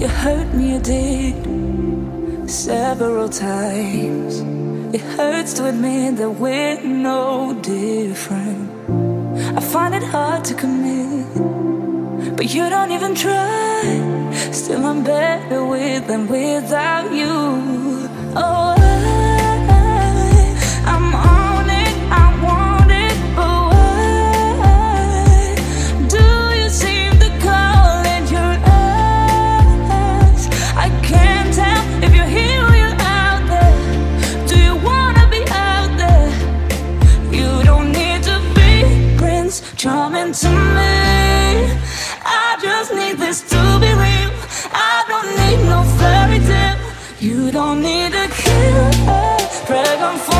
You hurt me, you did several times. It hurts to admit that we're no different. I find it hard to commit. But you don't even try. Still, I'm better with than without you. You don't need a killer, for.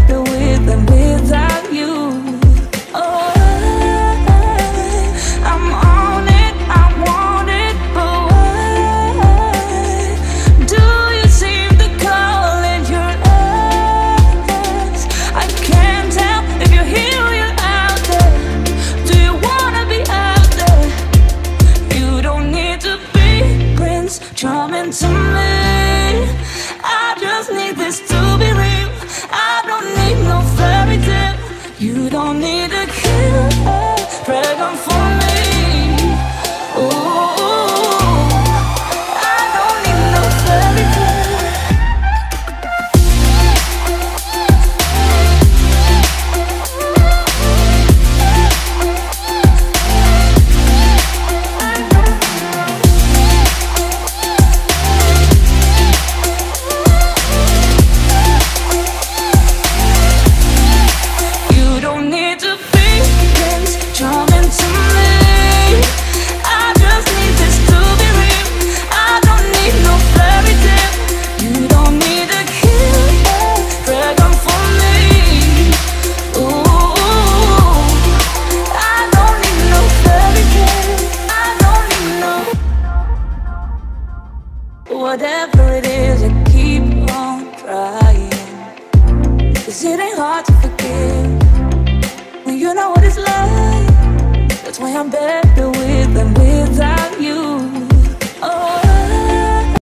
coming to me. I just need this time. Cause it ain't hard to forgive when you know what it's like. That's why I'm better with.